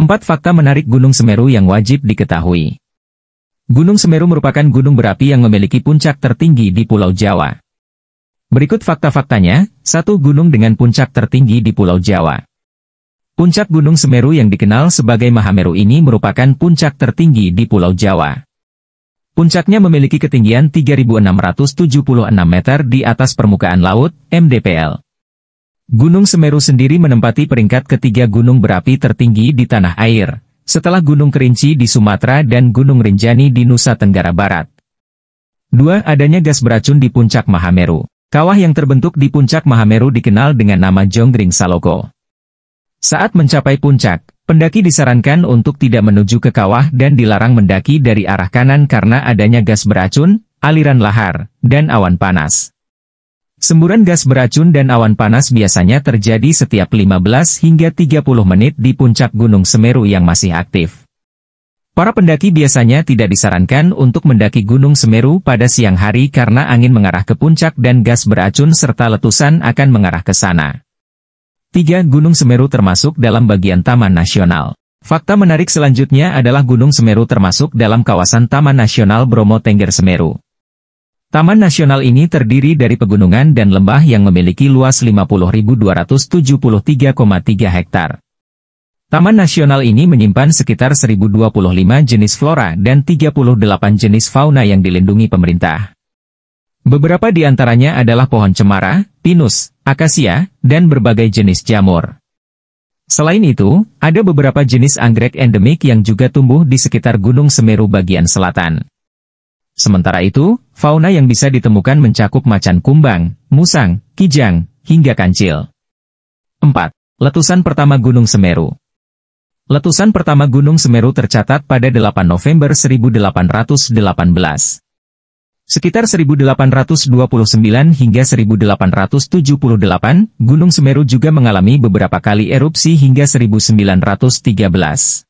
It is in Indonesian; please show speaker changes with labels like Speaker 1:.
Speaker 1: 4 fakta menarik Gunung Semeru yang wajib diketahui. Gunung Semeru merupakan gunung berapi yang memiliki puncak tertinggi di Pulau Jawa. Berikut fakta-faktanya, satu gunung dengan puncak tertinggi di Pulau Jawa. Puncak Gunung Semeru yang dikenal sebagai Mahameru ini merupakan puncak tertinggi di Pulau Jawa. Puncaknya memiliki ketinggian 3.676 meter di atas permukaan laut, MDPL. Gunung Semeru sendiri menempati peringkat ketiga gunung berapi tertinggi di tanah air, setelah Gunung Kerinci di Sumatera dan Gunung Rinjani di Nusa Tenggara Barat. 2. Adanya gas beracun di puncak Mahameru. Kawah yang terbentuk di puncak Mahameru dikenal dengan nama Jonggring Saloko. Saat mencapai puncak, pendaki disarankan untuk tidak menuju ke kawah dan dilarang mendaki dari arah kanan karena adanya gas beracun, aliran lahar, dan awan panas. Semburan gas beracun dan awan panas biasanya terjadi setiap 15 hingga 30 menit di puncak Gunung Semeru yang masih aktif. Para pendaki biasanya tidak disarankan untuk mendaki Gunung Semeru pada siang hari karena angin mengarah ke puncak dan gas beracun serta letusan akan mengarah ke sana. 3. Gunung Semeru termasuk dalam bagian Taman Nasional. Fakta menarik selanjutnya adalah Gunung Semeru termasuk dalam kawasan Taman Nasional Bromo Tengger Semeru. Taman nasional ini terdiri dari pegunungan dan lembah yang memiliki luas 50.273,3 hektar. Taman nasional ini menyimpan sekitar 1025 jenis flora dan 38 jenis fauna yang dilindungi pemerintah. Beberapa di antaranya adalah pohon cemara, pinus, akasia, dan berbagai jenis jamur. Selain itu, ada beberapa jenis anggrek endemik yang juga tumbuh di sekitar Gunung Semeru bagian selatan. Sementara itu, fauna yang bisa ditemukan mencakup macan kumbang, musang, kijang, hingga kancil. 4. Letusan pertama Gunung Semeru Letusan pertama Gunung Semeru tercatat pada 8 November 1818. Sekitar 1829 hingga 1878, Gunung Semeru juga mengalami beberapa kali erupsi hingga 1913.